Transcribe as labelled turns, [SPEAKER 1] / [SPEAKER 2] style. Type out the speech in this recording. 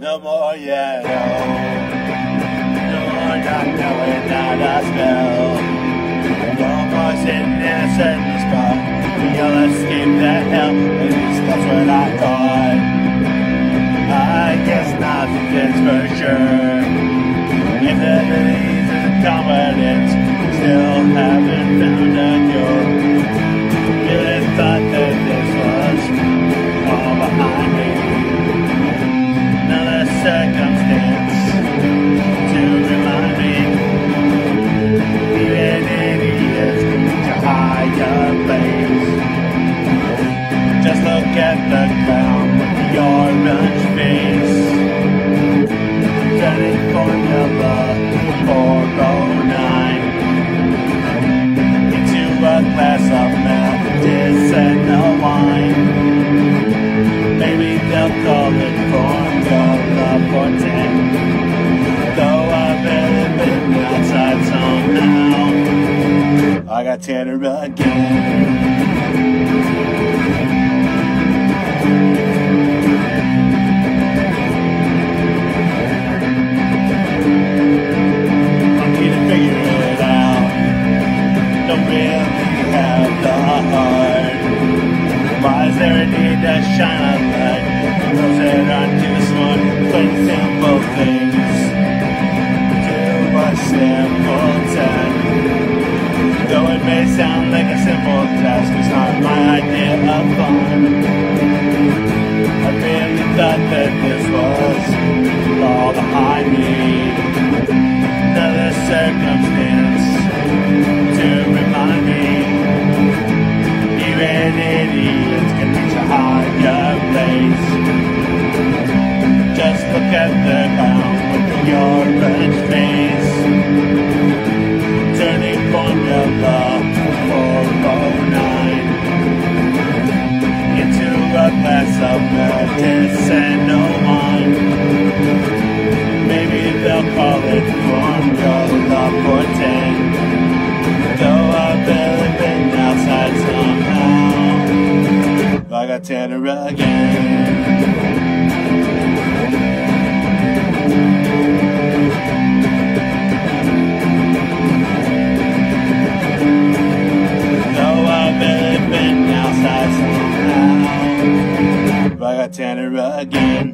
[SPEAKER 1] No more yellow. No more not knowing how to spell. No more sitting in a certain spot. We'll escape that hell. At least that's what I thought. I guess nothing's for sure. If the disease is confidence, still haven't found a circumstance to remind me. Even. Just look at the ground with your orange face. Got Tanner again. Why is there a need to shine a light? Those that aren't too smart, play simple things. May sound like a simple task, it's not my idea of fun. I really thought that this was all behind me. Another circumstance to remind me. Even idiots can reach a higher place. Just look at the ground with your orange medicinal wine. Maybe they'll call it formula for 10. Though I've barely been outside somehow. I got Tanner again. Tanner again.